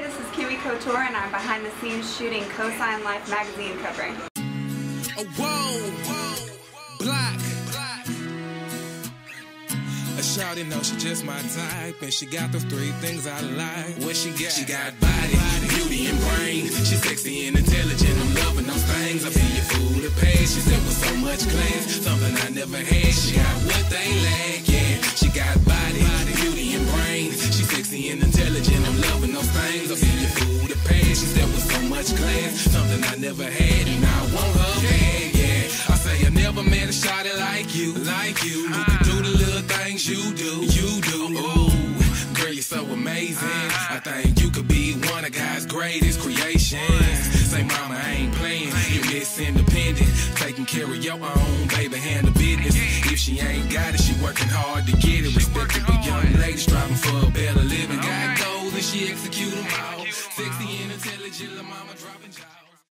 this is Kimi Kouture and I'm behind the scenes shooting Cosign Life magazine cover. Oh, whoa, whoa, black. A shawty know she just my type, and she got those three things I like. What she got? She got body, beauty, and brain. She's sexy and intelligent. I'm loving those things. I feel you fool the page. She said with so much class, something I never had. She got what they lack, those things. I feel you fool the page. She said with so much class, something I never had, and I want her bad, yeah. I say I never met a shawty like you, like you. Who can do the little things you do, you do. Ooh, girl, you're so amazing. I think you could be one of God's greatest creations. Say, mama, I ain't playing. You miss independent, taking care of your own, baby, handle business. If she ain't got it, she working hard to get it. Respectable young lady striving for a better living. Execute them all. Sexy and intelligent, la mama dropping jobs.